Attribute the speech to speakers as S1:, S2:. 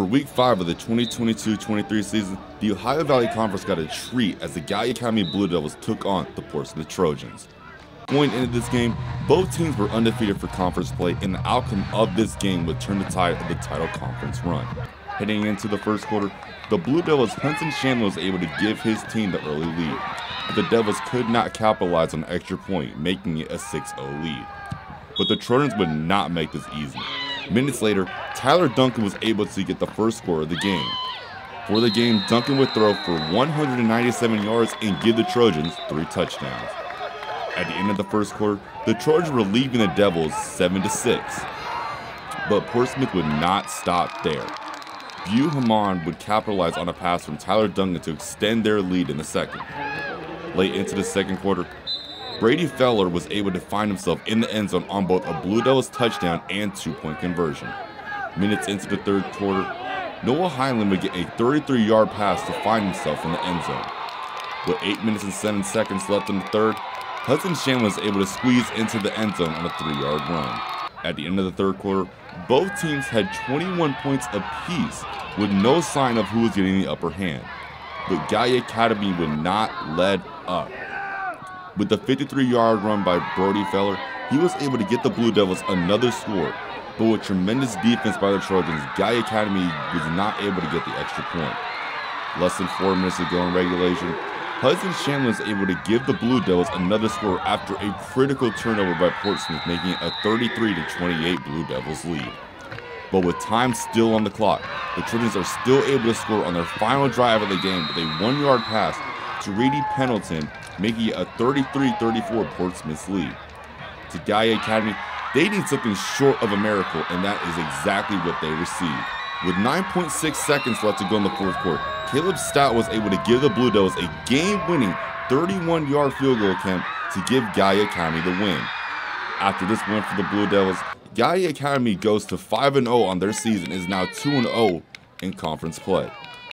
S1: For week 5 of the 2022-23 season, the Ohio Valley Conference got a treat as the Gallia Academy Blue Devils took on the Portsmouth Trojans. Going into this game, both teams were undefeated for conference play and the outcome of this game would turn the tide of the title conference run. Heading into the first quarter, the Blue Devils' Hudson Chandler was able to give his team the early lead, but the Devils could not capitalize on the extra point, making it a 6-0 lead. But the Trojans would not make this easy. Minutes later, Tyler Duncan was able to get the first score of the game. For the game, Duncan would throw for 197 yards and give the Trojans three touchdowns. At the end of the first quarter, the Trojans were leaving the Devils 7 6. But Portsmouth would not stop there. View Haman would capitalize on a pass from Tyler Duncan to extend their lead in the second. Late into the second quarter, Brady Feller was able to find himself in the end zone on both a Blue Devils touchdown and two point conversion. Minutes into the third quarter, Noah Highland would get a 33 yard pass to find himself in the end zone. With 8 minutes and 7 seconds left in the third, Hudson Shan was able to squeeze into the end zone on a 3 yard run. At the end of the third quarter, both teams had 21 points apiece with no sign of who was getting the upper hand. But Gallia Academy would not let up. With the 53-yard run by Brody Feller, he was able to get the Blue Devils another score, but with tremendous defense by the Trojans, Gallia Academy was not able to get the extra point. Less than four minutes to go in regulation, Hudson Chandler was able to give the Blue Devils another score after a critical turnover by Portsmouth, making a 33-28 Blue Devils lead. But with time still on the clock, the Trojans are still able to score on their final drive of the game with a one-yard pass to Reedy Pendleton, making a 33-34 Portsmouth lead. To Gallia Academy, they need something short of a miracle, and that is exactly what they received. With 9.6 seconds left to go in the fourth quarter, Caleb Stout was able to give the Blue Devils a game-winning 31-yard field goal attempt to give Gallia Academy the win. After this win for the Blue Devils, Gallia Academy goes to 5-0 on their season and is now 2-0 in conference play.